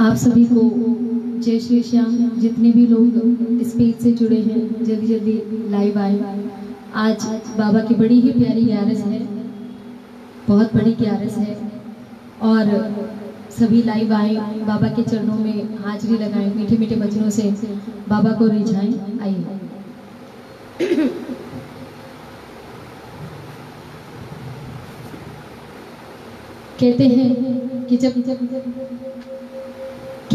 आप सभी को जय श्री श्याम। जितने भी लोग इस पेज से जुड़े हैं जल्दी जल्दी लाइव आए। आज बाबा की बड़ी ही प्यारी ग्यारस है। बहुत बड़ी ग्यारस है। और सभी लाइव आए। बाबा के चरणों में हाजिरी लगाएँ मीठे मीठे बचनों से बाबा को रिझाएँ। आइए। कहते हैं कि जब जब जब, जब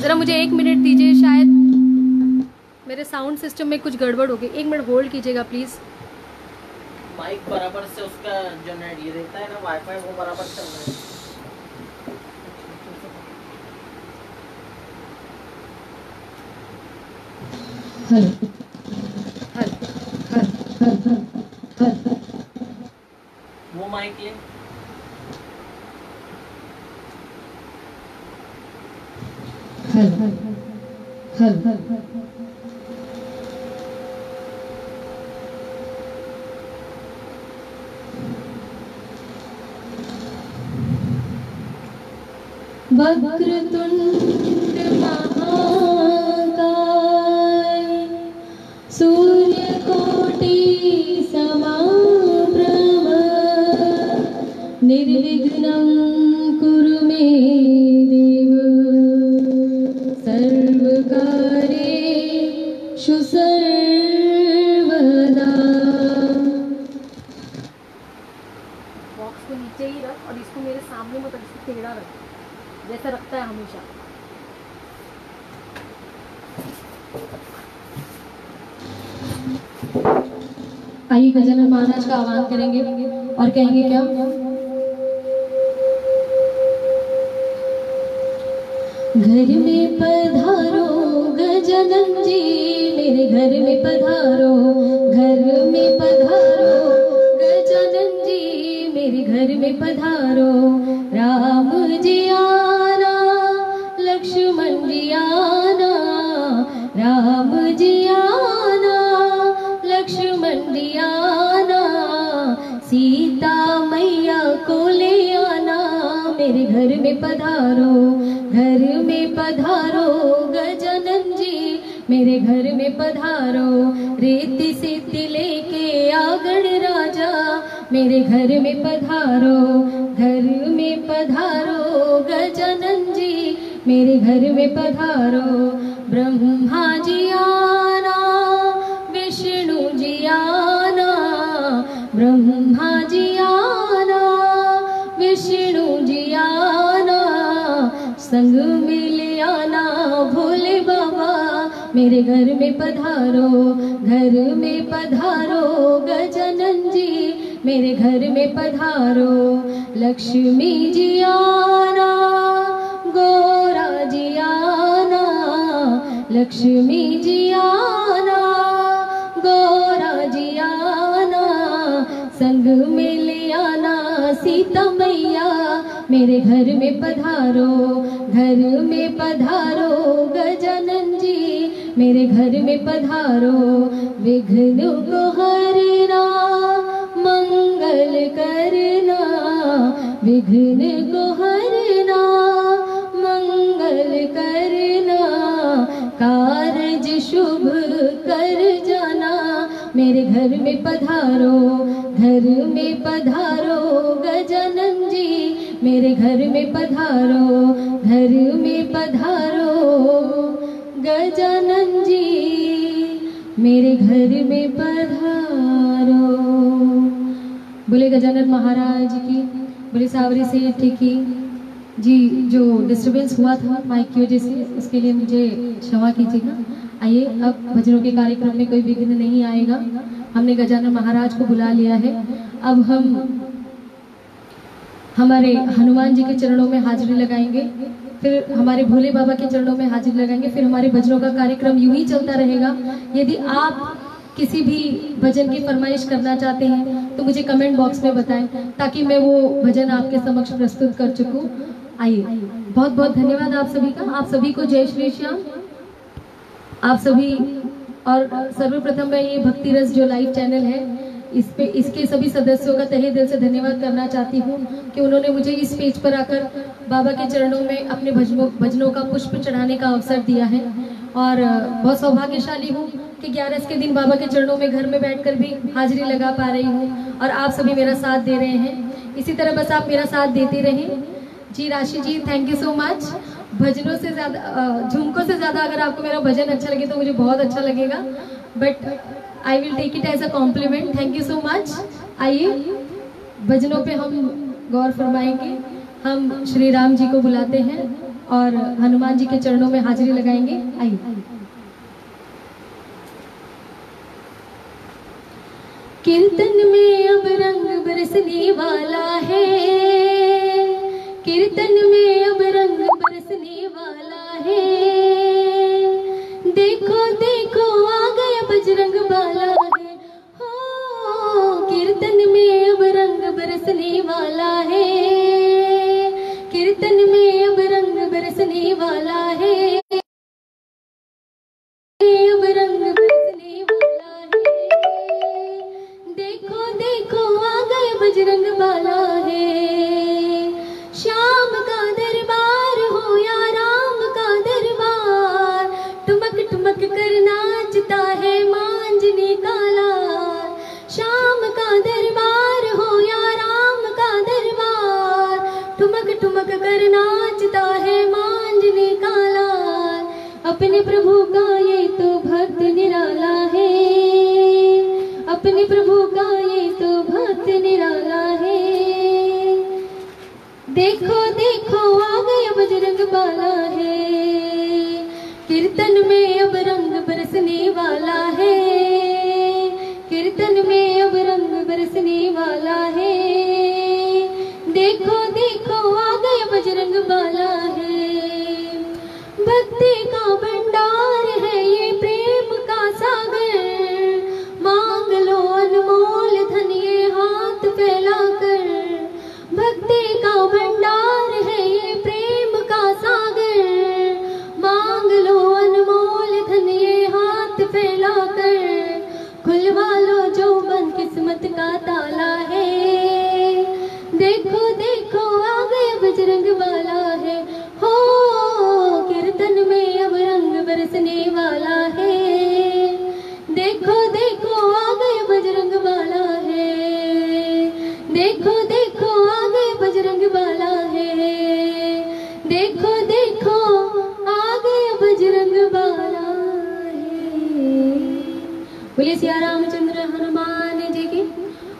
ज़रा मुझे एक मिनट दीजिए शायद। मेरे साउंड सिस्टम में कुछ गड़बड़ हो गई। एक मिनट होल्ड कीजिएगा प्लीज़ माइक बराबर से उसका जो नेट ये रहता है ना वाईफाई वो बराबर चल रहा है हल हर हर हर वो माइक ले। हर हल। हर कहेंगे क्या? मेरे घर में पधारो, घर में पधारो गजानन जी। मेरे घर में पधारो, रेती सीती लेके आगण राजा। मेरे घर में पधारो, घर में पधारो गजानन जी। मेरे घर में पधारो, ब्रह्मा जी आना, विष्णु जी आना, ब्रह्मा संग में ले आना भोले बाबा। मेरे घर में पधारो, घर में पधारो गजानन जी। मेरे घर में पधारो, लक्ष्मी जी आना, गोरा जी आना। लक्ष्मी जी आना, गोरा जी आना। संग में आना सीता मैया मेरे घर में पधारो, घर में पधारो गजानन जी मेरे घर में पधारो, विघ्न को हरना, मंगल करना, विघ्न को हरना, मंगल करना, कार्य शुभ कर जाना मेरे घर में पधारो, घर में पधारो गजानन जी। मेरे घर में पधारो, घर में पधारो गजानन जी। मेरे घर में पधारो। बोले गजानन महाराज की, बोले सावरी सेठ की। जी, जो डिस्टरबेंस हुआ था माइक की वजह से, उसके लिए मुझे क्षमा कीजिएगा। आइए, अब भजनों के कार्यक्रम में कोई विघ्न नहीं आएगा। हमने गजानन महाराज को बुला लिया है। अब हम हमारे हनुमान जी के चरणों में हाजिरी लगाएँगे। फिर हमारे भोले बाबा के चरणों में हाजिरी लगाएँगे। फिर हमारे भजनों का कार्यक्रम यूँ ही चलता रहेगा। यदि आप किसी भी भजन की फरमाइश करना चाहते हैं तो मुझे कमेंट बॉक्स में बताएँ, ताकि मैं वो भजन आपके समक्ष प्रस्तुत कर चुकूं। आइए बहुत बहुत धन्यवाद आप सभी का। आप सभी को जय श्री श्याम। आप सभी और सर्वप्रथम मैं ये भक्ति रस जो लाइव चैनल है, इस पे, इसके सभी सदस्यों का तहे दिल से धन्यवाद करना चाहती हूँ कि उन्होंने मुझे इस पेज पर आकर बाबा के चरणों में अपने भजनों भजनों का पुष्प चढ़ाने का अवसर दिया है। और बहुत सौभाग्यशाली हूँ कि ग्यारह के दिन बाबा के चरणों में घर में बैठकर भी हाजिरी लगा पा रही हूँ और आप सभी मेरा साथ दे रहे हैं। इसी तरह बस आप मेरा साथ देते रहें। जी Rashi ji thank you so much भजनों से ज़्यादा झुमकों से ज़्यादा अगर आपको मेरा भजन अच्छा लगे तो मुझे बहुत अच्छा लगेगा। But I will take it as a compliment thank you so much आइए, भजनों पे हम गौर फरमाएँगे। हम श्री राम जी को बुलाते हैं और हनुमान जी के चरणों में हाजिरी लगाएँगे। आइए। कीर्तन में अब रंग बरसने वाला है। कीर्तन में अब रंग बरसने वाला है। देखो देखो, आ गया बजरंग बाला है। हो, कीर्तन में अब रंग बरसने वाला है। कीर्तन में अब रंग बरसने वाला है। प्रभु का ये तो भक्त निराला है। अपने प्रभु का ये तो भक्त निराला है। देखो देखो, आ गया बजरंग बाला है। कीर्तन में अब रंग बरसने वाला है। कीर्तन में अब रंग बरसने वाला है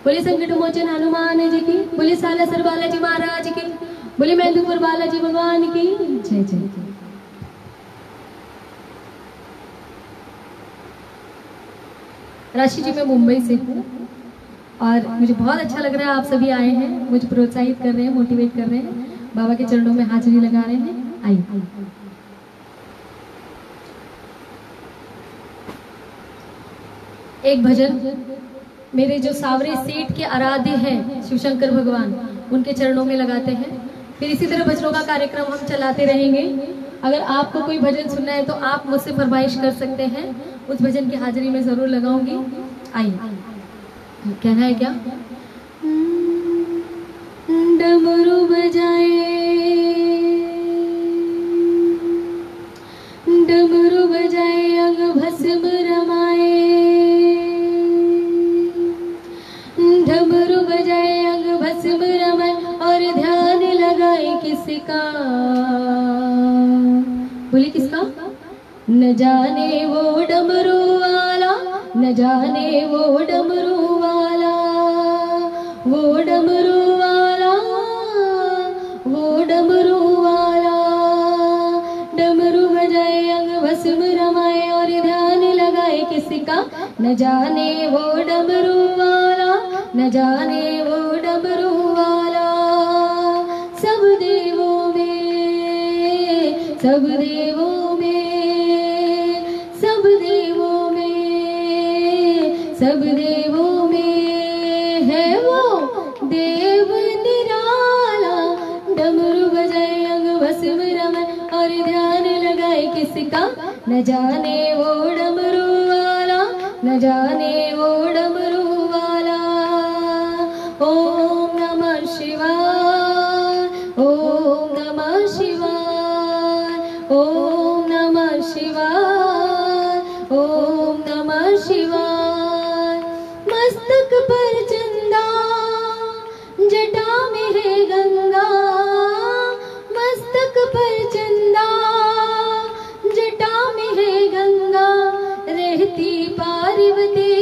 बोले संकट मोचन हनुमान जी की बोले सालासर बालाजी महाराज की, बोले मेहंदुपुर बालाजी भगवान की। जय जय। राशि जी, मैं मुंबई से हूँ और मुझे बहुत अच्छा लग रहा है आप सभी आए हैं, मुझे प्रोत्साहित कर रहे हैं, मोटिवेट कर रहे हैं। बाबा के चरणों में हाजिरी लगा रहे हैं। आइए। एक भजन। मेरे जो सावरे सेठ के आराध्य हैं, शिवशंकर भगवान, उनके चरणों में लगाते हैं। फिर इसी तरह भजनों का कार्यक्रम हम चलाते रहेंगे। अगर आपको कोई भजन सुनना है तो आप मुझसे फरमाइश कर सकते हैं। उस भजन की हाजिरी में ज़रूर लगाऊँगी। आइए। कहना है क्या? डमरू बजाए। डमरू बजाए अंग भस्म जाए अंग भस्म रमन और ध्यान लगाए किसका? बोले किसका? न जाने वो डमरू वाला, न जाने वो डमरू वाला, वो डमरू वाला, वो डमरू वाला। डमरू बजाए अंग भस्म रमाए और ध्यान लगाए किसका? न जाने वो डमरू वाला न जाने वो डमरू वाला। सब देवों में, सब देवों में, सब देवों में, सब देवों में है वो देव निराला। डमरू बजाए अंग भस्म रमाए और ध्यान लगाए किसका? न जाने वो डमरू वाला, न जाने वो डमरू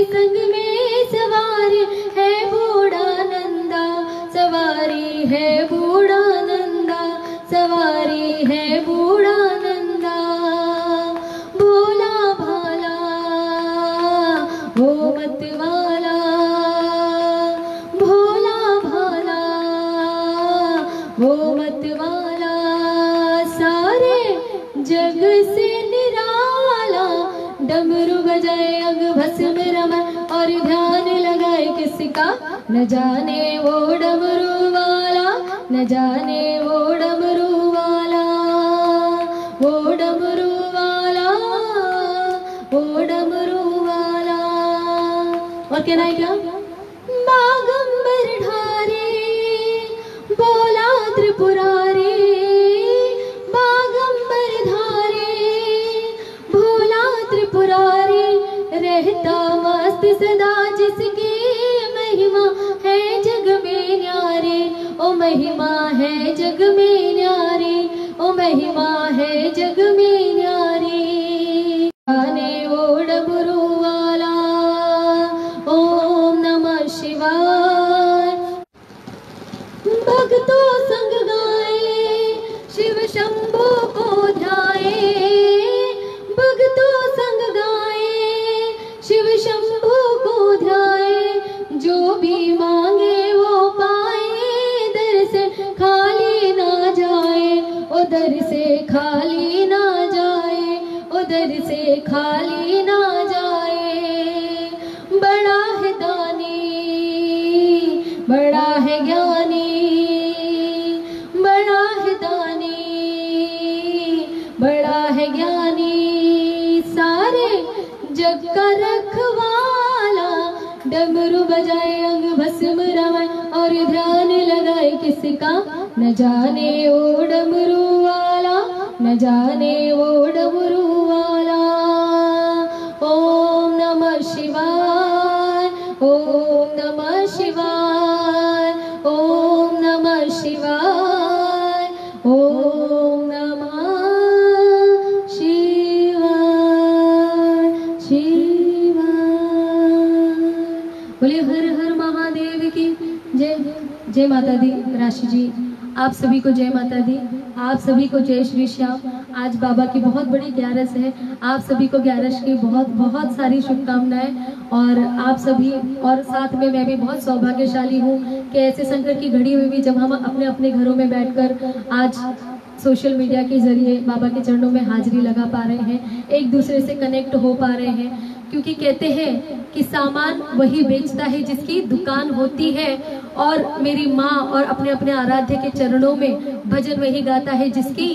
संग जाने वो डमरू वाला न जाने वो डमरू वाला वो डमरू वाला वो डमरू वाला और कहना है महिमा है जग में खाली ना जाए, उधर से खाली ना जाए। बड़ा है दानी, बड़ा है ज्ञानी, बड़ा है दानी, बड़ा है ज्ञानी। सारे जग का रखवाला, डमरू बजाए अंग भस्म रमाए और ध्यान लगाए किसका? न जाने ओ डमरू जाने वो डमरू वाला ओम नमः शिवाय, ओम नमः शिवाय, ओम नमः शिवाय, ओम नमः शिवाय शिवाय। बोले हर हर महादेव की जय। जय माता दी, राशि जी। आप सभी को जय माता दी। आप सभी को जय श्री श्याम। आज बाबा की बहुत बड़ी ग्यारस है। आप सभी को ग्यारस की बहुत बहुत सारी शुभकामनाएँ। और आप सभी, और साथ में मैं भी बहुत सौभाग्यशाली हूँ कि ऐसे संकट की घड़ी में भी जब हम अपने अपने घरों में बैठकर आज सोशल मीडिया के ज़रिए बाबा के चरणों में हाजिरी लगा पा रहे हैं, एक दूसरे से कनेक्ट हो पा रहे हैं, क्योंकि कहते हैं कि सामान वही बेचता है जिसकी दुकान होती है। और मेरी माँ और अपने अपने आराध्य के चरणों में भजन वही गाता है जिसकी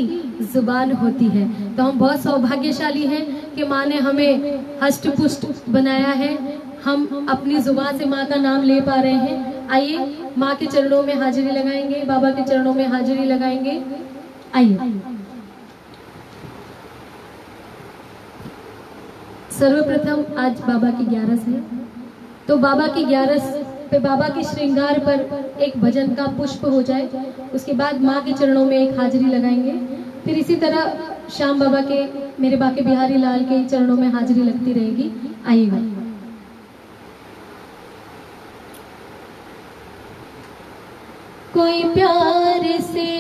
ज़ुबान होती है। तो हम बहुत सौभाग्यशाली हैं कि माँ ने हमें हष्ट पुष्ट बनाया है। हम अपनी ज़ुबान से माँ का नाम ले पा रहे हैं। आइए, माँ के चरणों में हाजिरी लगाएँगे, बाबा के चरणों में हाजिरी लगाएँगे। आइए। सर्वप्रथम आज बाबा की ग्यारस है। तो बाबा की ग्यारस पे बाबा के श्रृंगार पर एक भजन का पुष्प हो जाए, उसके बाद माँ के चरणों में एक हाजिरी लगाएँगे। फिर इसी तरह श्याम बाबा के, मेरे बाके बिहारी लाल के चरणों में हाजिरी लगती रहेगी। आइएगा। कोई प्यार से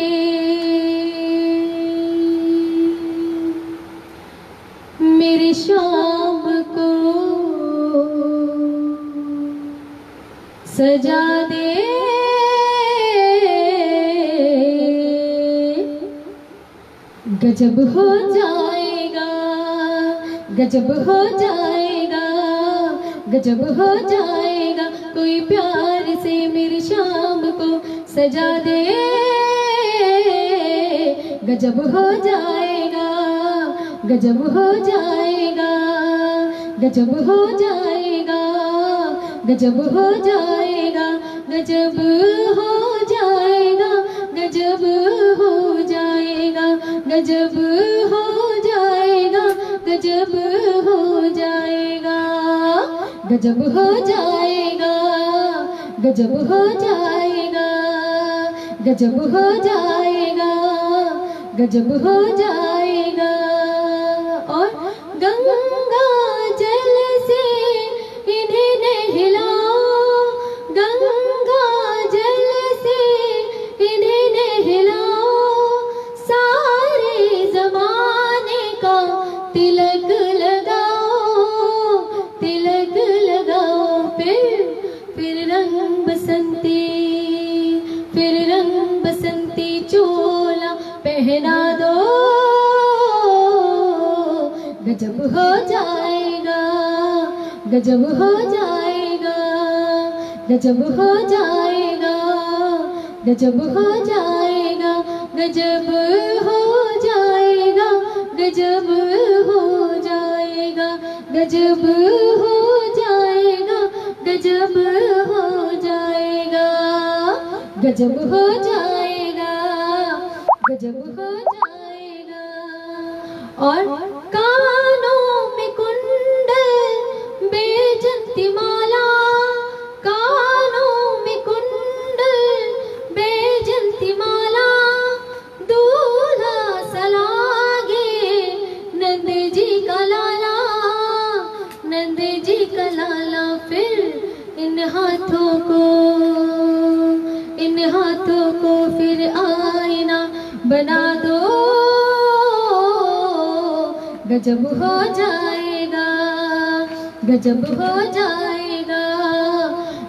मेरी शाम सजा दे। गजब हो जाएगा, गजब हो जाएगा, गजब हो जाएगा। कोई प्यार से मेरी शाम को सजा दे। गजब हो जाएगा, गजब हो जाएगा, गजब हो जाएगा। गजब हो जाएगा, गजब हो जाएगा, गजब हो जाएगा, गजब हो जाएगा, गजब हो जाएगा, गजब हो जाएगा, गजब हो जाएगा, गजब हो जाएगा, गजब हो जाएगा। गजब हो जाएगा गजब हो जाएगा गजब हो जाएगा गजब हो जाएगा गजब हो जाएगा गजब हो जाएगा गजब हो जाएगा गजब हो जाएगा गजब हो जाएगा गजब हो गजब हो जाएगा,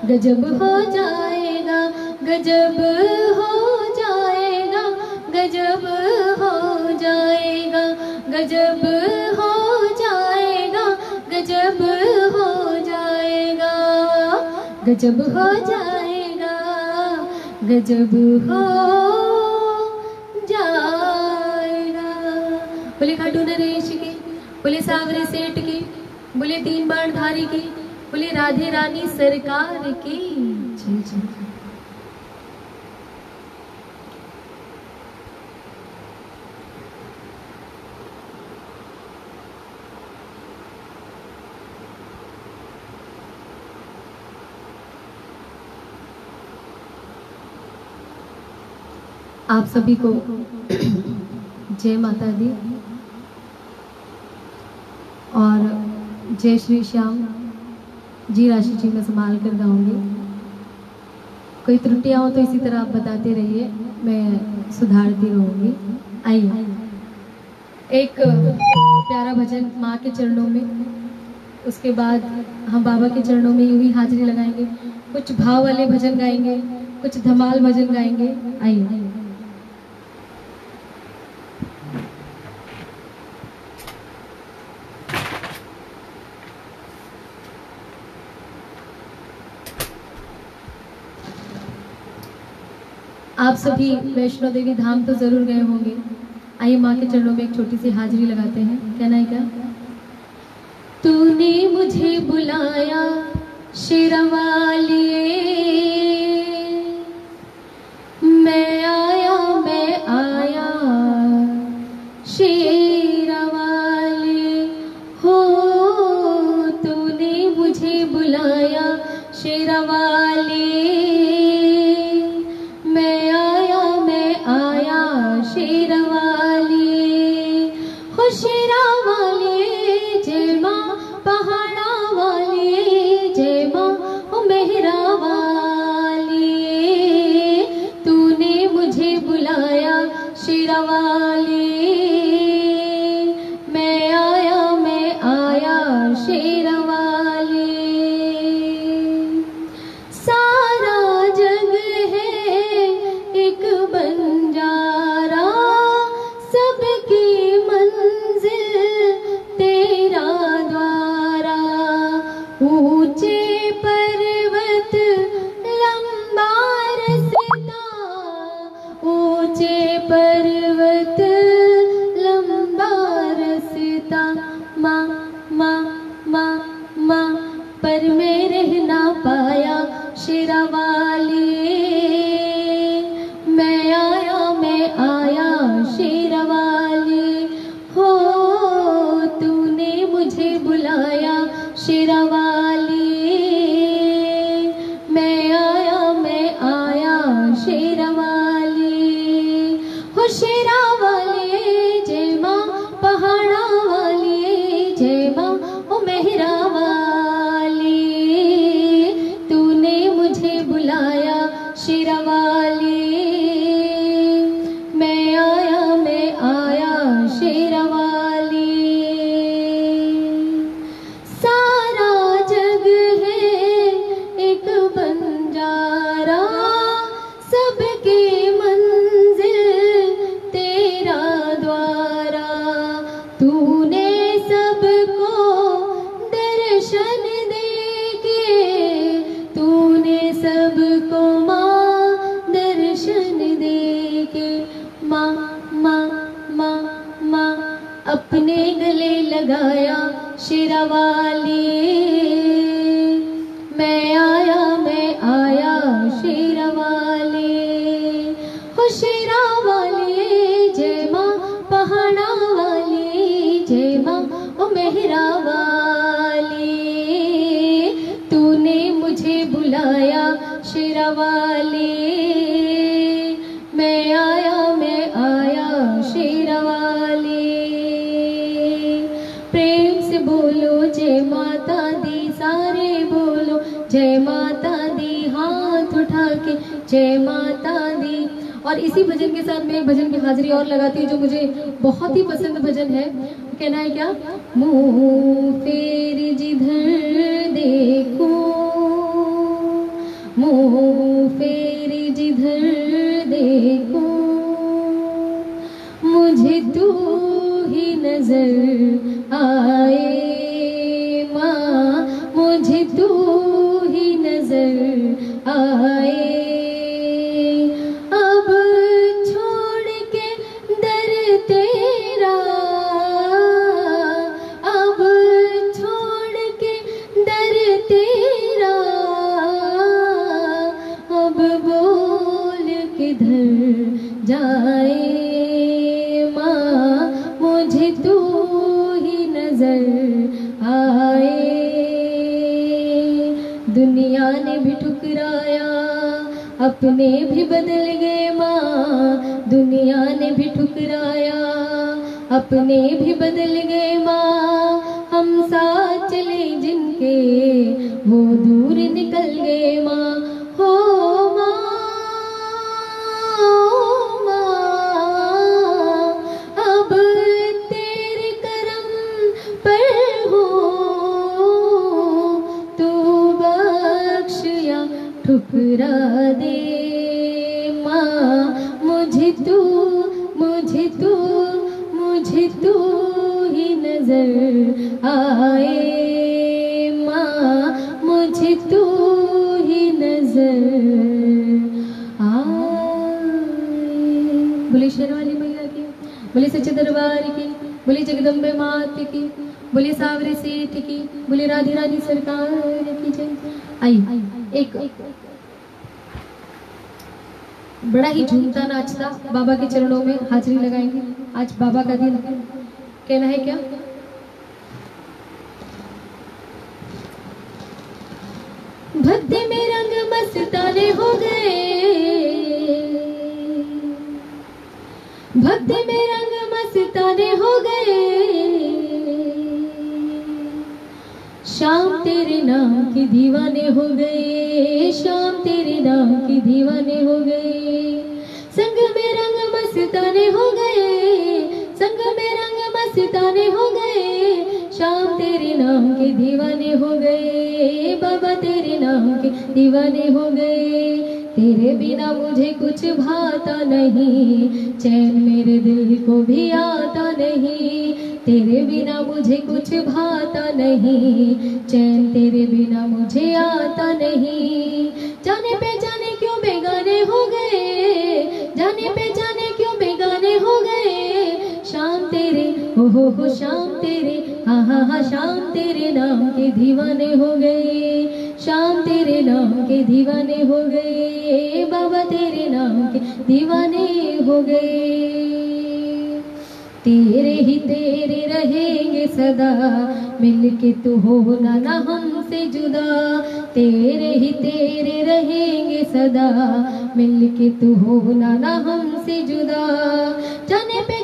गजब हो जाएगा, गजब हो जाएगा, गजब हो जाएगा, गजब हो जाएगा, गजब हो जाएगा, गजब हो जाएगा, गजब हो जाएगा। बोले खाटू नरेश की बोले सावरे सेठ की बोले तीन बाण धारी की। बोले राधे रानी सरकार की जय जय। आप सभी को जय माता दी और जय श्री श्याम। जी, राशि जी, मैं संभाल कर गाऊँगी। कोई त्रुटियाँ हो तो इसी तरह आप बताते रहिए। मैं सुधारती रहूँगी। आइए। एक प्यारा भजन माँ के चरणों में। उसके बाद हम बाबा के चरणों में यूँ ही हाजिरी लगाएँगे। कुछ भाव वाले भजन गाएँगे, कुछ धमाल भजन गाएँगे। आइए। आप सभी वैष्णो देवी धाम तो ज़रूर गए होंगे। आइए माँ के चरणों में एक छोटी सी हाजिरी लगाते हैं। कहना है क्या? तूने मुझे बुलाया शेरवाली मैं आया मैं आया शेरवाली हो, तूने मुझे बुलाया शेरवाली अपने भी बदल गए माँ, दुनिया ने भी ठुकराया। अपने भी बदल गए माँ, हम साथ चले जिनके, वो राधे रानी सरकार की जय। आई एक बड़ा ही झूमता नाचता बाबा के चरणों में हाजिरी लगाएँगे। आज बाबा का दिन। कहना है क्या? भक्ति में रंग मस्ताने हो गए। भक्ति में रंग मस्ताने हो गए। शाम तेरे नाम की दीवाने हो गए। शाम तेरे नाम की दीवाने हो गए। संग में रंग मस्ताने हो गए। संग में रंग मस्ताने हो गए। शाम तेरे नाम के दीवाने हो गए। बाबा तेरे नाम के दीवाने हो गए। तेरे बिना मुझे कुछ भाता नहीं। चैन मेरे दिल को भी आता नहीं। तेरे बिना मुझे कुछ भाता नहीं। चैन तेरे बिना मुझे आता नहीं। जाने पे जाने क्यों बेगाने हो गए? जाने पे जाने क्यों बेगाने हो गए? तेरे हो हो हो शाम तेरे, हा हा हा, शाम तेरे नाम के दीवाने हो गए। शाम तेरे नाम के दीवाने हो गए, बाबा तेरे नाम के दीवाने हो गए। तेरे ही तेरे रहेंगे सदा, मिलके तू होना ना हमसे जुदा। तेरे ही तेरे रहेंगे सदा, मिलके तू होना ना हमसे जुदा। जाने पे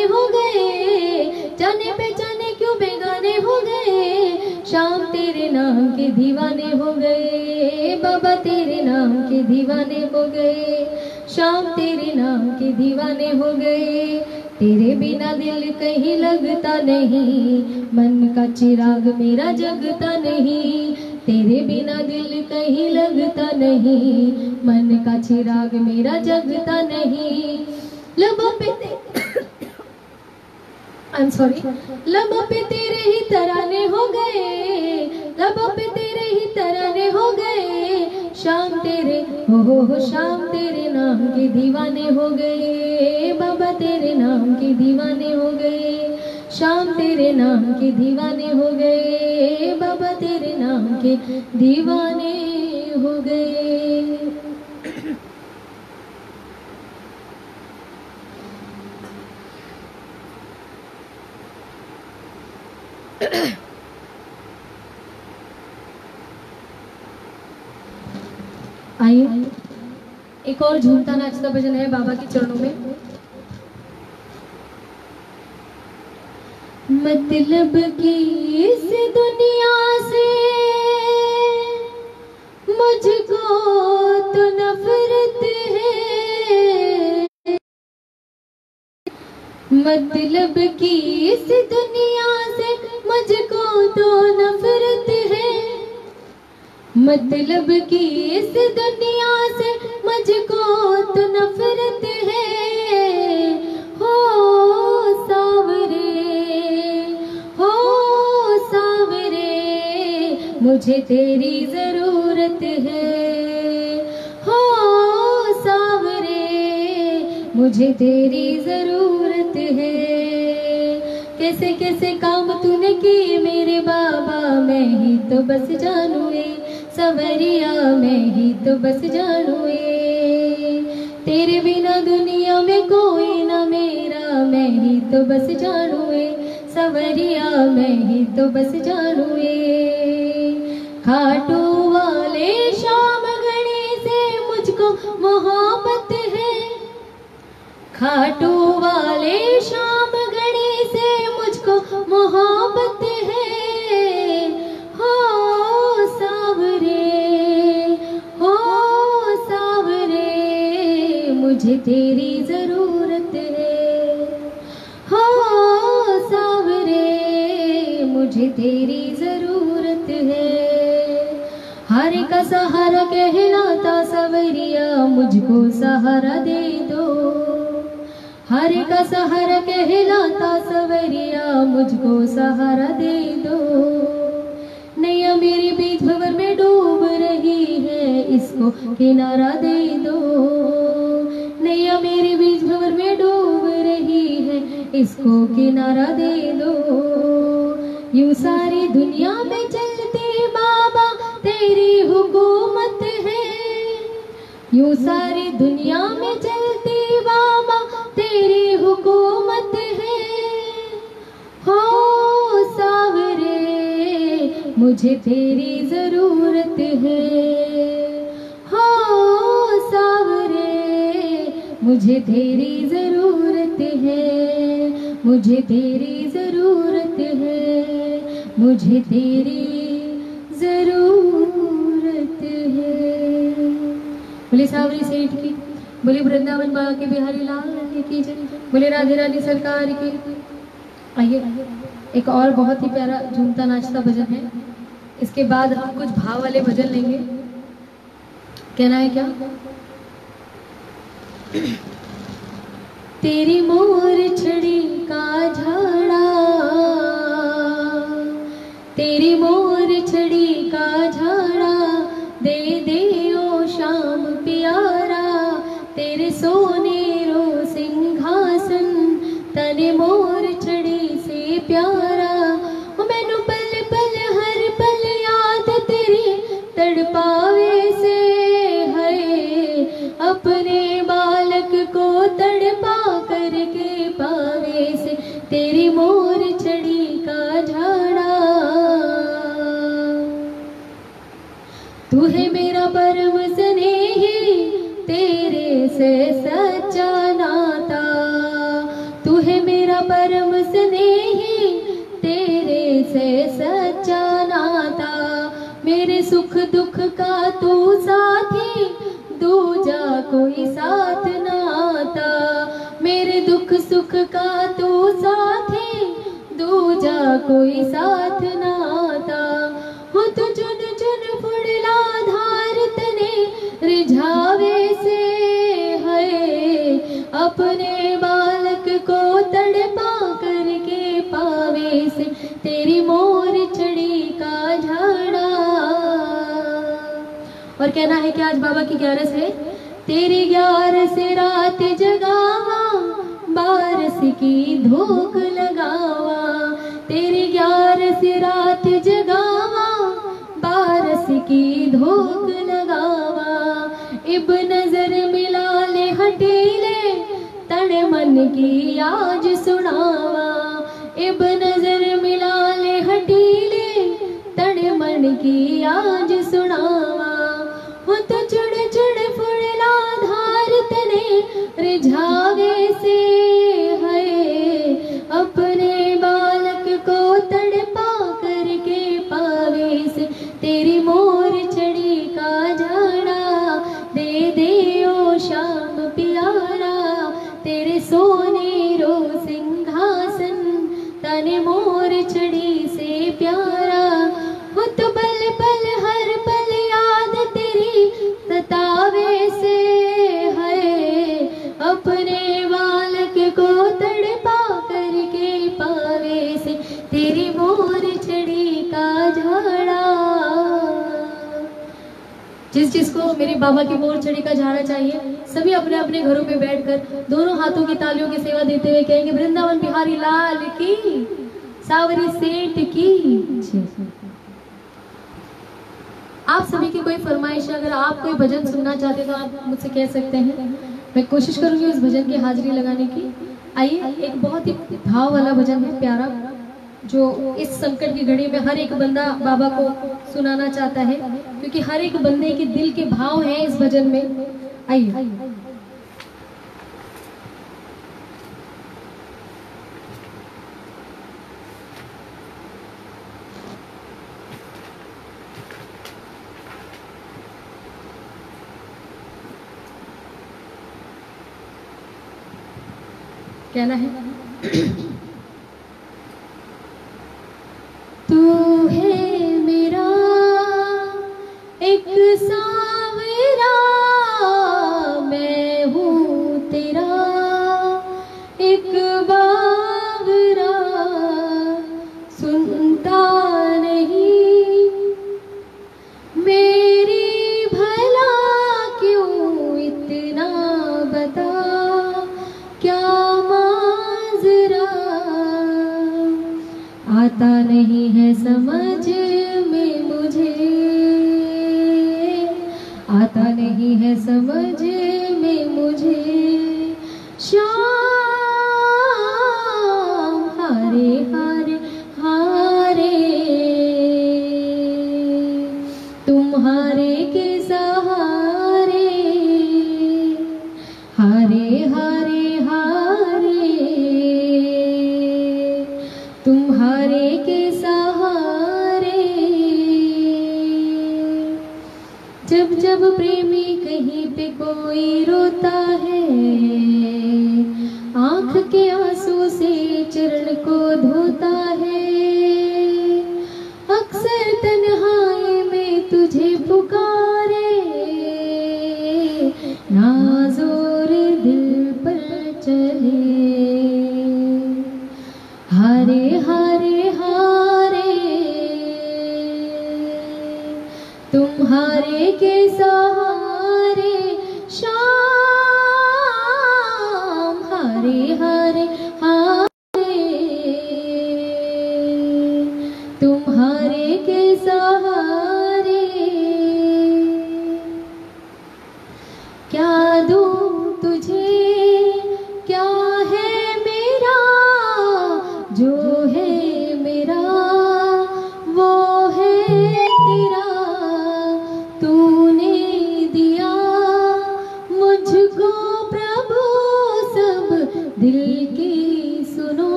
बेगाने हो गए, जाने पे जाने क्यों बेगाने हो गए? शाम तेरे नाम के दीवाने हो गए, बाबा तेरे नाम के दीवाने हो गए, शाम तेरे नाम के दीवाने हो गए। तेरे बिना दिल कहीं लगता नहीं, मन का चिराग मेरा जगता नहीं। तेरे बिना दिल कहीं लगता नहीं, मन का चिराग मेरा जगता नहीं। लबों पे आई एम सॉरी लबों पे तेरे ही तराने हो गए, लबों पे तेरे ही तराने हो गए, शाम तेरे, हो हो हो, शाम तेरे नाम के दीवाने हो गए, बाबा तेरे नाम के दीवाने हो गए, शाम तेरे नाम के दीवाने हो गए, बाबा तेरे नाम के दीवाने हो गए। आइए। एक और झूमता नाचता भजन है बाबा के चरणों में। मतलब की इस दुनिया से मुझको तो नफरत है। मतलब की इस दुनिया से मुझको तो नफरत है। मतलब कि इस दुनिया से मुझको तो नफरत है। हो सावरे हो सावरे, मुझे तेरी ज़रूरत है। हो सावरे, मुझे तेरी ज़रूरत है। कैसे कैसे काम तूने किए मेरे बाबा? मैं ही तो बस जानू सवरिया, मैं ही तो बस जानू तेरे बिना दुनिया में कोई ना मेरा, मैं ही तो बस जानू सवरिया, मैं ही तो बस जानू खाटू वाले शाम खाटू वाले शाम हर राधे रानी सरकार की। आइए, एक और बहुत ही प्यारा झूमता नाचता भजन है। इसके बाद हम कुछ भाव वाले भजन लेंगे। कहना है क्या? तेरी मोर छड़ी का झाड़ा, तेरी मोर छड़ी का झाड़ा का तू साथी, दूजा कोई साथ ना आता मेरे दुख सुख का तू साथी, दूजा कोई साथ ना और कहना है कि आज बाबा की ग्यारह से तेरी ग्यारह से रात जगावा, बारस की धूप लगावा। तेरी ग्यारह से रात तने बाबा की मोर छड़ी का झाड़ा चाहिए। सभी अपने अपने घरों पे बैठकर दोनों हाथों की तालियों की सेवा देते हुए कहेंगे, वृंदावन बिहारी लाल की, सावरी सेठ की। आप सभी की कोई फरमाइश है? अगर आप कोई भजन सुनना चाहते तो आप मुझसे कह सकते हैं। मैं कोशिश करूँगी उस भजन की हाजिरी लगाने की। आइए, एक बहुत ही भाव वाला भजन है, प्यारा, जो इस संकट की घड़ी में हर एक बंदा बाबा को सुनाना चाहता है। क्योंकि हर एक बंदे के दिल के भाव हैं इस भजन में। आइए। कहना है।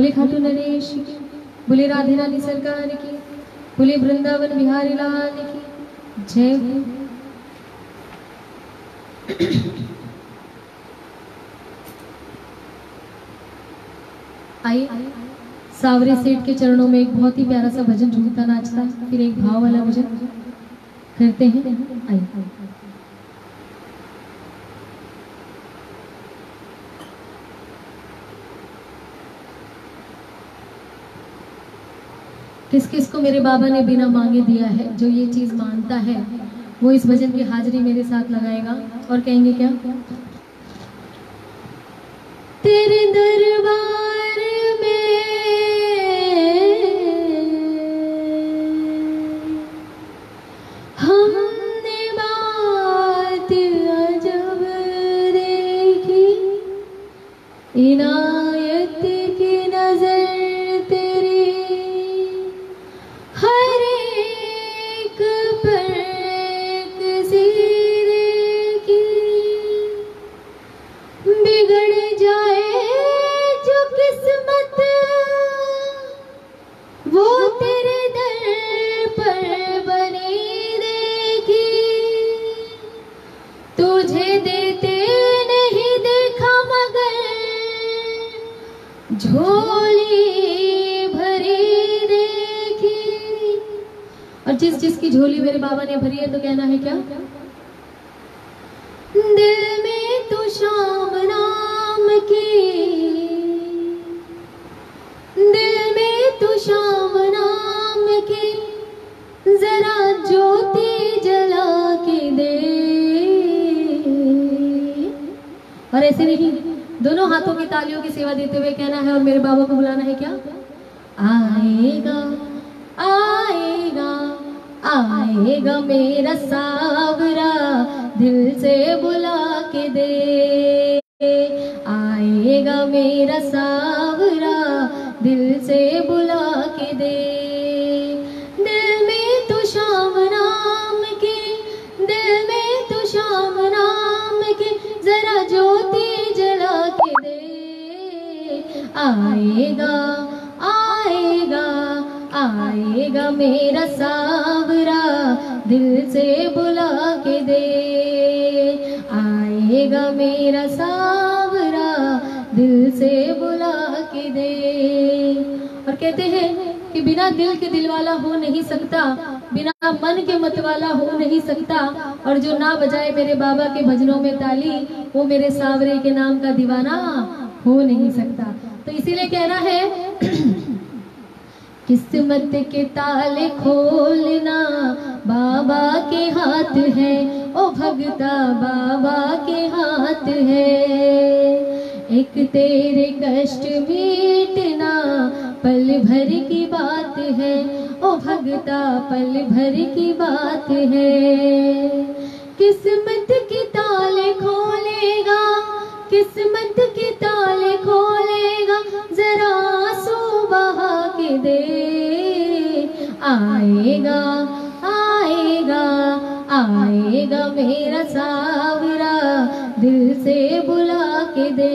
बोले खाटू नरेश की, बोले राधे रानी सरकार की, बोले वृंदावन बिहारी लाल की। जय हो। आइए, सावरे सेठ के चरणों में एक बहुत ही प्यारा सा भजन झूमता नाचता, फिर एक भाव वाला भजन करते हैं। आइए। किस किस को मेरे बाबा ने बिना मांगे दिया है, जो ये चीज़ मानता है, वो इस भजन की हाजिरी मेरे साथ लगाएगा और कहेंगे क्या? तेरे दरबार देखी। इनायत जिस जिसकी झोली मेरे बाबा ने भरी है तो कहना है क्या? दिल में तो शाम नाम की। दिल में तो शाम नाम की। जरा ज्योति जला के दे। और ऐसे नहीं दोनों हाथों की तालियों की सेवा देते हुए कहना है और मेरे बाबा को बुलाना है क्या? आएगा आएगा आएगा मेरा सावरा, दिल से बुला के दे। आएगा मेरा सावरा, दिल से बुला के दे। दिल में तो शाम नाम के, दिल में तो शाम नाम के, जरा ज्योति जला के दे। आएगा आएगा आएगा मेरा सावरा। दिल से बुला के दे। आएगा मेरा सावरा, दिल से बुला के दे। और कहते हैं कि बिना दिल के दिल वाला हो नहीं सकता, बिना मन के मत वाला हो नहीं सकता। और जो ना बजाए मेरे बाबा के भजनों में ताली, वो मेरे सावरे के नाम का दीवाना हो नहीं सकता। तो इसीलिए कहना है किस्मत के ताले खोलना बाबा के हाथ है। ओ भगता, बाबा के हाथ है। एक तेरे कष्ट मीटना पल भर की बात है। ओ भगता, पल भर की बात है। किस्मत की ताले खोलेगा किस्मत के ताले खोलेगा, जरा आँसू बहा के दे आएगा आएगा आएगा मेरा सावरा, दिल से बुला के दे।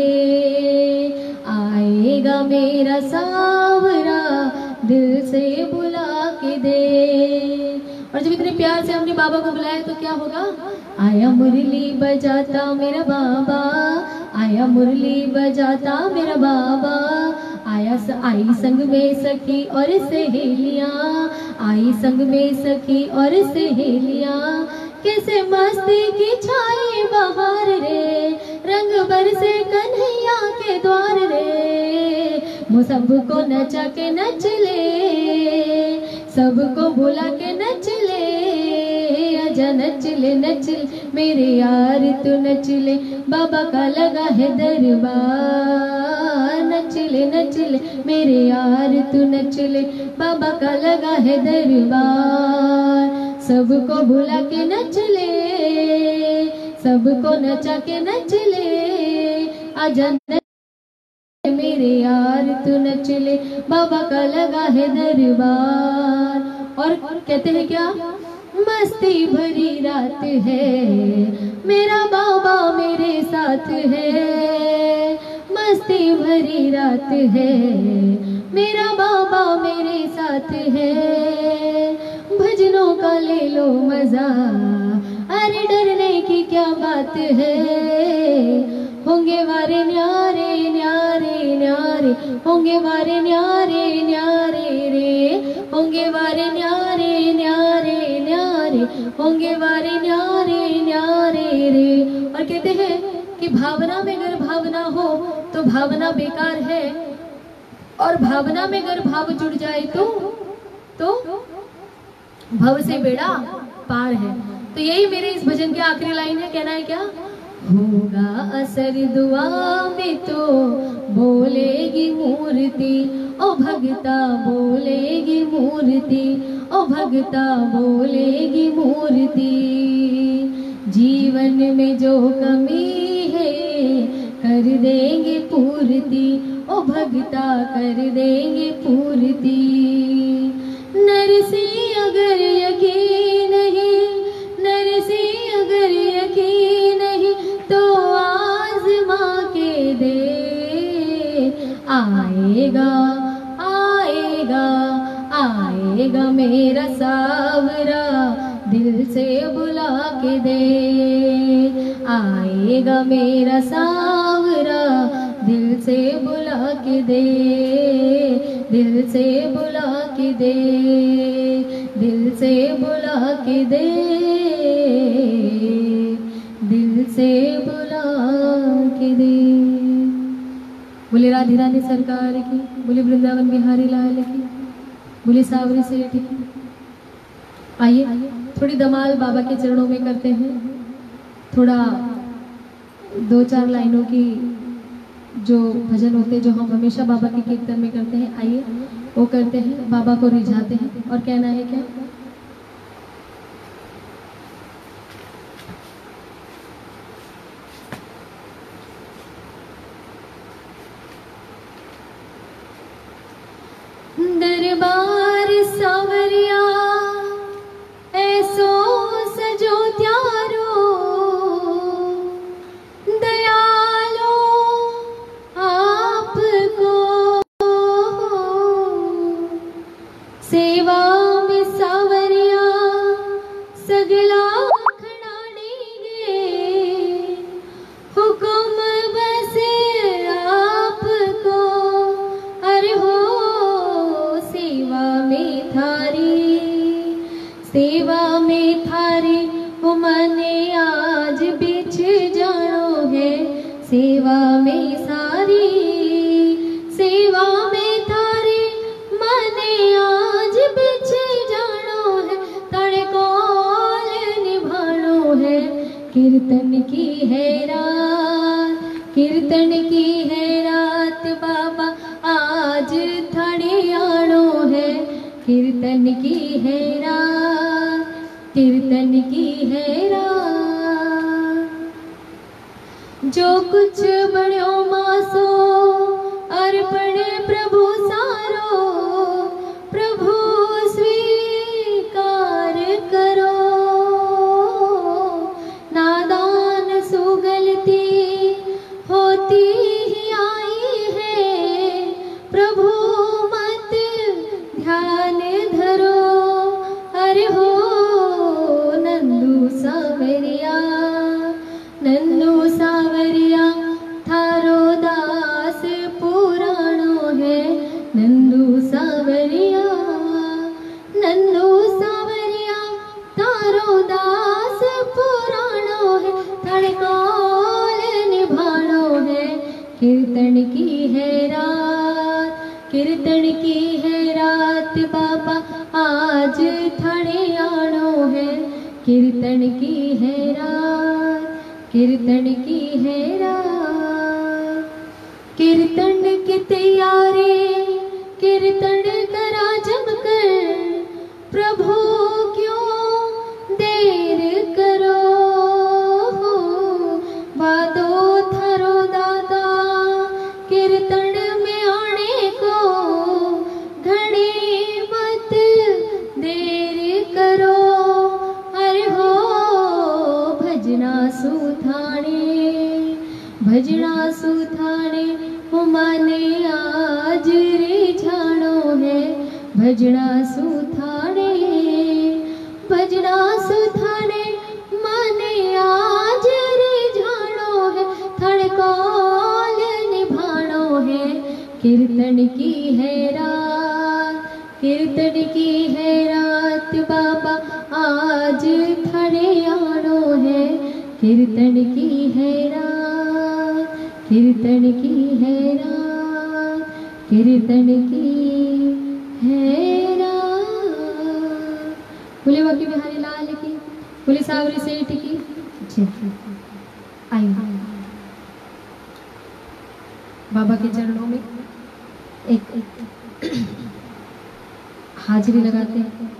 आएगा मेरा सावरा, दिल से बुला के दे। और जब इतने प्यार से हमने बाबा को बुलाया तो क्या होगा? आया मुरली बजाता मेरा बाबा। आया मुरली बजाता मेरा बाबा। आया स, आई संग में सखी और सहेलियाँ। आई संग में सखी और सहेलियाँ। कैसे मस्ती की छाई बाहर रे? रंग बरसे कन्हैया के द्वार रे। वो सबको नचा के नच ले। सबको बुला के नच ले। आजा नच ले नच ले मेरे यार तू नच ले बाबा का लगा है दरबार। नच ले नच ले मेरे यार तू नच ले बाबा का लगा है दरबार। सबको बुला के नच ले सबको नचा के नच ले आजा मेरे यार तू नच ले बाबा का लगा है दरबार। और कहते हैं क्या? मस्ती भरी रात है। मेरा बाबा मेरे साथ है। मस्ती भरी रात है। मेरा बाबा मेरे साथ है। भजनों का ले लो मज़ा। अरे डरने की क्या बात है? होंगे वारे न्यारे न्यारे न्यारे। होंगे वारे न्यारे न्यारे रे। होंगे वारे न्यारे न्यारे न्यारे। होंगे वारे न्यारे न्यारे रे। और कहते हैं कि भावना में अगर भावना हो तो भावना बेकार है। और भावना में अगर भाव जुड़ जाए तो तो भव से बेड़ा पार है। तो यही मेरे इस भजन की आखिरी लाइन है। कहना है क्या? होगा असर दुआ में तो बोलेगी मूर्ति। ओ भगता बोलेगी मूर्ति। ओ भगता बोलेगी मूर्ति। जीवन में जो कमी है, कर देंगे पूर्ति। ओ भगता कर देंगे पूर्ति। नर से अगर यकीन नहीं नर से अगर यकीन नहीं तो आजमा के दे। आएगा आएगा आएगा मेरा सावरा, दिल से बुला के दे। आएगा मेरा सावरा दिल से बुला के दे, दिल से बुला के दे, दिल से बुला के दे, दिल से बुला के दे। बोले राधे रानी सरकार की, बोले वृंदावन बिहारी लाल की, बोले सावरी सेठ की। आइए, थोड़ी दमाल बाबा के चरणों में करते हैं। थोड़ा दो चार लाइनों की जो भजन होते हैं, जो हम हमेशा बाबा के कीर्तन में करते हैं, आइए, वो करते हैं, बाबा को रिझाते हैं। और कहना है क्या? दरबार सावर कीर्तन की है रात, कीर्तन की है रात। कीर्तन की तैयारी, कीर्तन करा जमकर प्रभु कीर्तन की है रात कीर्तन की है रात, बाबा आज खड़े आनो है। कीर्तन की है रात कीर्तन की है रात कीर्तन की है रात। बाकी बिहारी लाल की भोले सावरी सेठ की। जी। बाबा के चरणों हाजिरी लगाते हैं।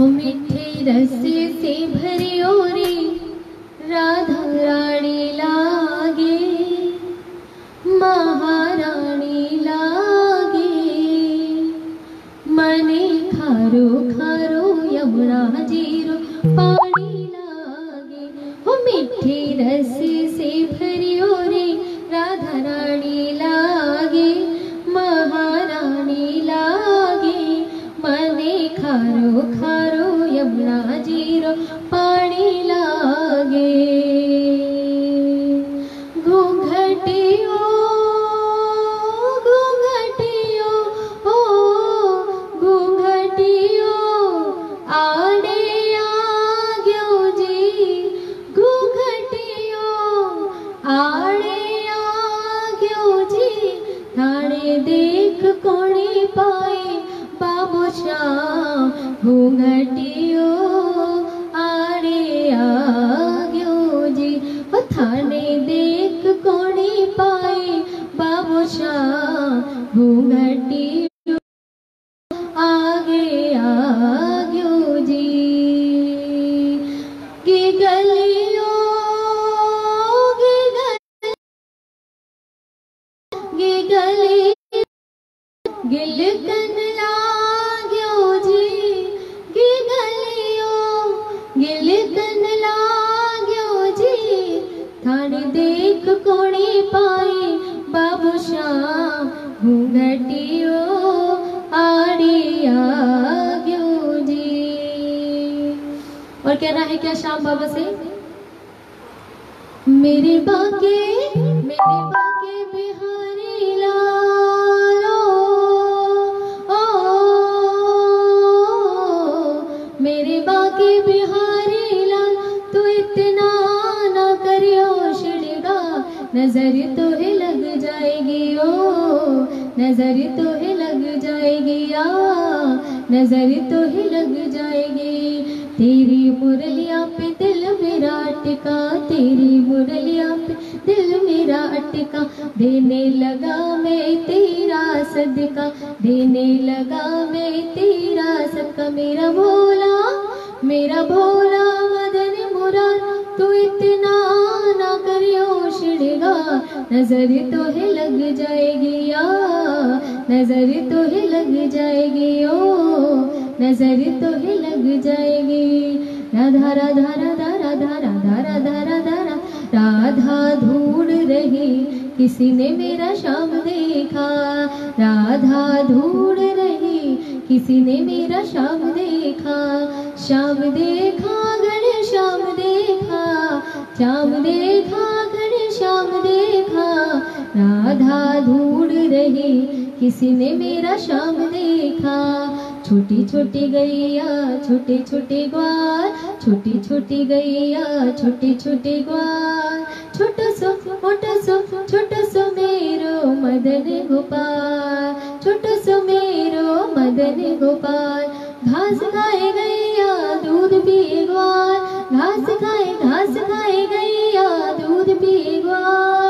मीठे रस से भरी ओरी राधा रानी लागे महा है क्या श्याम बाबा से? मेरे बाके मेरे बाके बिहारी लालो। ओ, मेरे बाके बिहारी लाल, तू इतना ना करियो शिड़गा नज़र तो है लग जाएगी, ओ, नज़र तो है लग जाएगी, आ। नज़र तो है मुरलिया पे दिल मेरा अटका, तेरी मुरलिया पे दिल मेरा अटका। देने लगा मैं तेरा सदका, देने लगा मैं तेरा सदका। मेरा भोला मेरा भोला मदन मुरार तू इतना ना करियो शिड़गा नज़र तो है लग जाएगी या नज़र तो है लग जाएगी, ओ। नज़र तो है लग जाएगी। राधा राधा राधा राधा राधा राधा राधा राधा ढूंढ रही किसी ने मेरा शाम देखा राधा ढूंढ रही किसी ने मेरा शाम देखा शाम देखा गण श्याम देखा श्याम देखा गण श्याम देखा राधा ढूंढ रही। किसी ने मेरा शाम देखा। छोटी छोटी गैया छोटे छोटे ग्वाल। छोटी छोटी गैया छोटे छोटे ग्वाल। छोटो सो, मोटो सो, छोटो सो मेरो मदन गोपाल। छोटो सो मेरो मदन गोपाल। घास खाए गैया, दूध पिए ग्वाल। घास खाए घास खाए गैया, दूध मखन खायो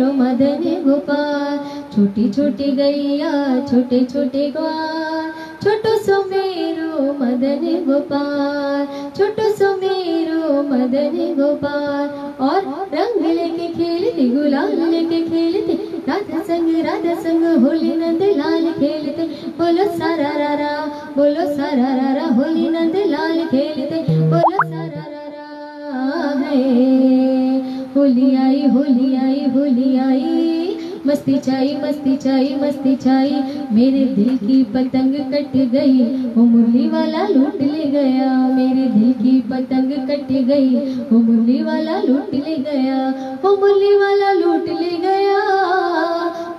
मेरो मदन गोपाल। छोटी छोटी गैया, छोटे छोटे ग्वाल। छोटो सो मेरो मदन गोपाल। छोटो सो मेरो मदन गोपाल। और रंग लेके खेलते, गुलाल लेके खेलते, राधा संग राधा संग होली नंद लाल खेलते। बोलो सारा रा रा बोलो सारा रा रा होली नंद लाल खेलते। बोलो सारा रा रा है। होली आई होली आई होली आई। मस्ती छाई मस्ती छाई मस्ती छाई। मेरे दिल की पतंग कट गई, वो मुरली वाला लूट ले गया। मेरे दिल की पतंग कट गई, वो मुरली वाला लूट ले गया। वो मुरली वाला लूट ले गया,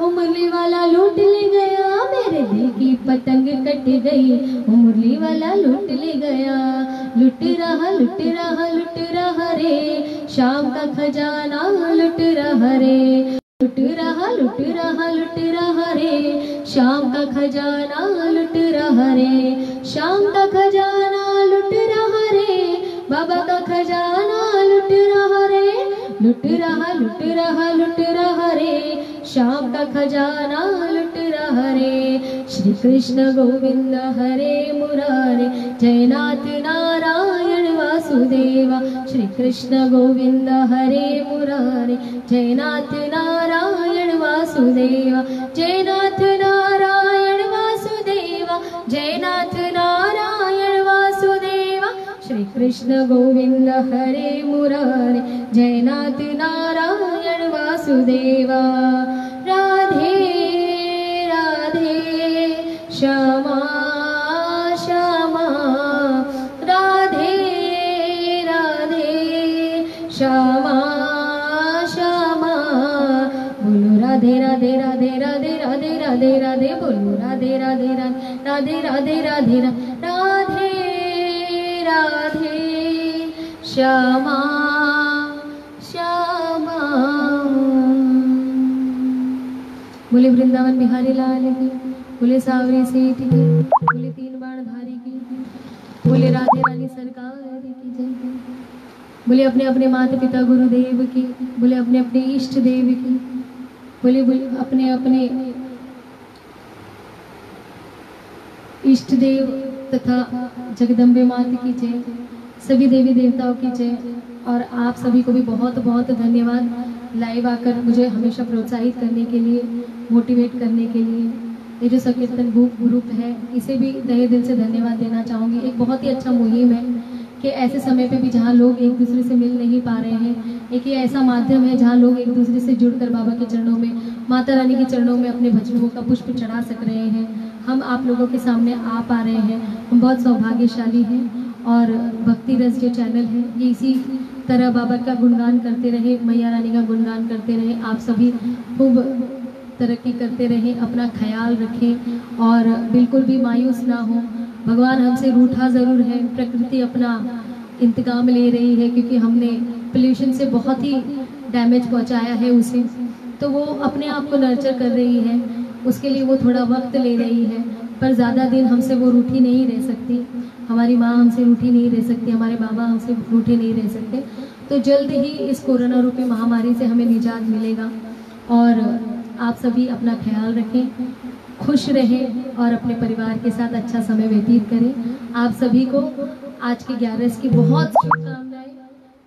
वो मुरली वाला लूट ले गया। मेरे दिल की पतंग कट गई, वो मुरली वाला लूट ले गया। लुट रहा लुट रहा लुट रहा रे, शाम का खजाना लुट रहा रे। लुट रहा लुट रहा लुट रहा रे। शाम का खजाना लुट रहा रे। शाम का खजाना लुट रहा रे। बाबा का खजाना लुट रहा रे। लुट रहा लुट रहा लुट रहा रे। शाम का खजाना लुट रहा रे। श्री कृष्ण गोविंद हरे मुरारे। जयनाथ नारायण वासुदेवा। श्री कृष्ण गोविंद हरे मुरारे। जयनाथ नारायण वासुदेवा। जयनाथ कृष्ण गोविंद हरे मुरारे जयनाथ नारायण वासुदेवा राधे राधे श्यामा श्यामा राधे राधे श्यामा श्यामा बोलो राधे राधे राधे राधे राधे राधे राधे बोलो राधे राधे राधे राधे राधे राधे राधे श्यामा श्यामा। बोले वृंदावन बिहारी लाल की, बोले सावरी सेठ की, बोले तीन बाण धारी की, बोले राधे रानी सरकार की जय। बोले अपने अपने माता पिता गुरुदेव की, बोले अपने अपने इष्ट देव की, बोले बोले अपने अपने इष्ट देव तथा जगदम्बे माता की जय। सभी देवी देवताओं की जय। और आप सभी को भी बहुत बहुत धन्यवाद लाइव आकर मुझे हमेशा प्रोत्साहित करने के लिए मोटिवेट करने के लिए। ये जो संकीर्तन ग्रुप ग्रुप है, इसे भी तहे दिल से धन्यवाद देना चाहूँगी। एक बहुत ही अच्छा मुहिम है कि ऐसे समय पे भी जहाँ लोग एक दूसरे से मिल नहीं पा रहे हैं, एक ये ऐसा माध्यम है जहाँ लोग एक दूसरे से जुड़कर बाबा के चरणों में, माता रानी के चरणों में अपने भजनों का पुष्प चढ़ा सक रहे हैं। हम आप लोगों के सामने आ पा रहे हैं। हम बहुत सौभाग्यशाली हैं। और भक्ति रस जो चैनल है, ये इसी तरह बाबा का गुणगान करते रहे, मैया रानी का गुणगान करते रहे, आप सभी खूब तरक्की करते रहें, अपना ख्याल रखें और बिल्कुल भी मायूस ना हो। भगवान हमसे रूठा ज़रूर है, प्रकृति अपना इंतकाम ले रही है, क्योंकि हमने पोल्यूशन से बहुत ही डैमेज पहुँचाया है उसे। तो वो अपने आप को नर्चर कर रही है, उसके लिए वो थोड़ा वक्त ले रही है, पर ज़्यादा दिन हमसे वो रूठी नहीं रह सकती। हमारी माँ हमसे रूठी नहीं रह सकती, हमारे बाबा हमसे रूठे नहीं रह सकते। तो जल्द ही इस कोरोना रूपी महामारी से हमें निजात मिलेगा और आप सभी अपना ख्याल रखें, खुश रहें और अपने परिवार के साथ अच्छा समय व्यतीत करें। आप सभी को आज के ग्यारह की बहुत शुभकामनाएँ।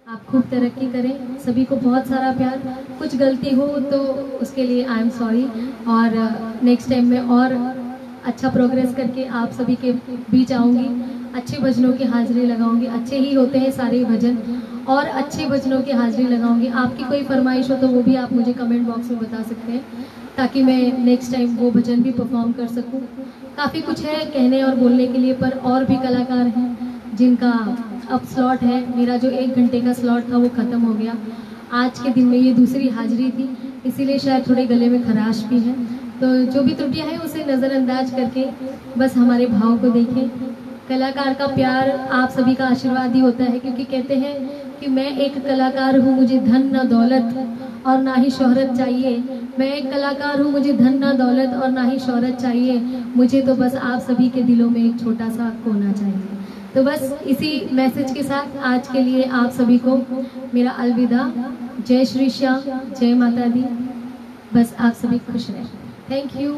आप खूब तरक्की करें, सभी को बहुत सारा प्यार। कुछ गलती हो तो उसके लिए आई एम सॉरी और नेक्स्ट टाइम में और अच्छा प्रोग्रेस करके आप सभी के बीच आऊँगी। अच्छे भजनों की हाजिरी लगाऊँगी। अच्छे ही होते हैं सारे भजन। और अच्छे भजनों की हाजिरी लगाऊँगी। आपकी कोई फरमाइश हो तो वो भी आप मुझे कमेंट बॉक्स में बता सकते हैं, ताकि मैं नेक्स्ट टाइम वो भजन भी परफॉर्म कर सकूँ। काफ़ी कुछ है कहने और बोलने के लिए, पर और भी कलाकार हैं जिनका अब स्लॉट है। मेरा जो एक घंटे का स्लॉट था वो ख़त्म हो गया। आज के दिन में ये दूसरी हाजिरी थी, इसीलिए शायद थोड़े गले में खराश भी है। तो जो भी त्रुटियाँ हैं उसे नज़रअंदाज करके बस हमारे भाव को देखें। कलाकार का प्यार आप सभी का आशीर्वाद ही होता है, क्योंकि कहते हैं कि मैं एक कलाकार हूँ, मुझे धन ना दौलत और ना ही शोहरत चाहिए। मैं एक कलाकार हूँ, मुझे धन ना दौलत और ना ही शोहरत चाहिए। मुझे तो बस आप सभी के दिलों में एक छोटा सा कोना चाहिए। तो बस इसी मैसेज के साथ आज के लिए आप सभी को मेरा अलविदा। जय श्री श्याम, जय माता दी। बस आप सभी खुश रहें। Thank you